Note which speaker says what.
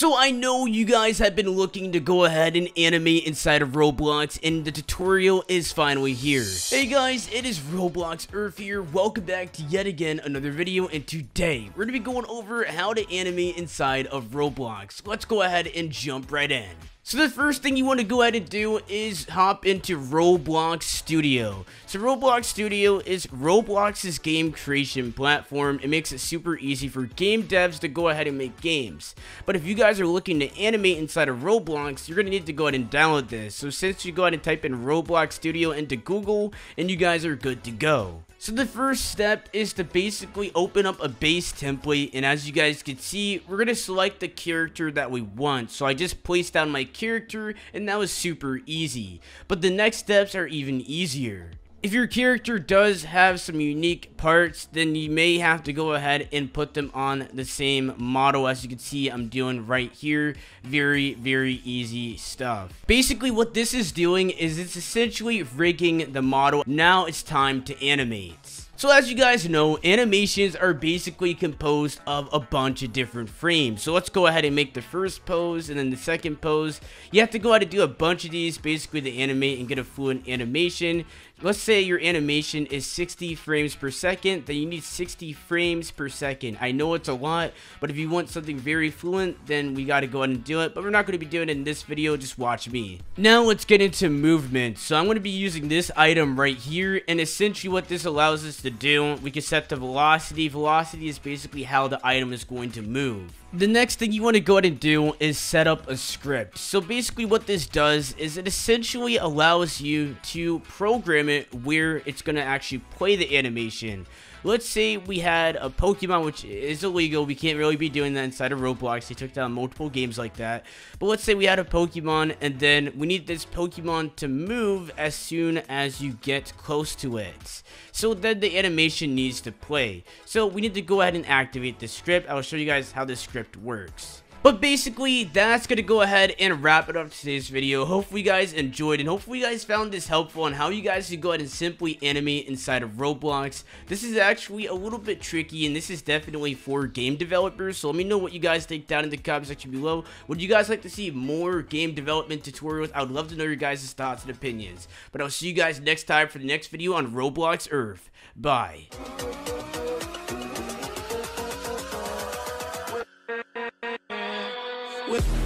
Speaker 1: So I know you guys have been looking to go ahead and animate inside of Roblox and the tutorial is finally here. Hey guys, it is Roblox Earth here. Welcome back to yet again another video and today we're going to be going over how to animate inside of Roblox. Let's go ahead and jump right in. So the first thing you want to go ahead and do is hop into Roblox Studio. So Roblox Studio is Roblox's game creation platform. It makes it super easy for game devs to go ahead and make games. But if you guys are looking to animate inside of Roblox, you're going to need to go ahead and download this. So since you go ahead and type in Roblox Studio into Google, and you guys are good to go. So the first step is to basically open up a base template and as you guys can see, we're going to select the character that we want. So I just placed down my character and that was super easy. But the next steps are even easier. If your character does have some unique parts, then you may have to go ahead and put them on the same model as you can see I'm doing right here. Very, very easy stuff. Basically what this is doing is it's essentially rigging the model. Now it's time to animate. So as you guys know, animations are basically composed of a bunch of different frames. So let's go ahead and make the first pose and then the second pose. You have to go ahead and do a bunch of these basically to animate and get a fluent animation. Let's say your animation is 60 frames per second, then you need 60 frames per second. I know it's a lot, but if you want something very fluent, then we got to go ahead and do it. But we're not going to be doing it in this video, just watch me. Now let's get into movement. So I'm going to be using this item right here, and essentially what this allows us to do, we can set the velocity. Velocity is basically how the item is going to move. The next thing you want to go ahead and do is set up a script. So basically what this does is it essentially allows you to program it where it's going to actually play the animation let's say we had a Pokemon, which is illegal. We can't really be doing that inside of Roblox. They took down multiple games like that. But let's say we had a Pokemon, and then we need this Pokemon to move as soon as you get close to it. So then the animation needs to play. So we need to go ahead and activate the script. I'll show you guys how the script works. But basically, that's going to go ahead and wrap it up today's video. Hopefully you guys enjoyed and hopefully you guys found this helpful on how you guys can go ahead and simply animate inside of Roblox. This is actually a little bit tricky and this is definitely for game developers. So let me know what you guys think down in the comment section below. Would you guys like to see more game development tutorials? I would love to know your guys' thoughts and opinions. But I'll see you guys next time for the next video on Roblox Earth. Bye. With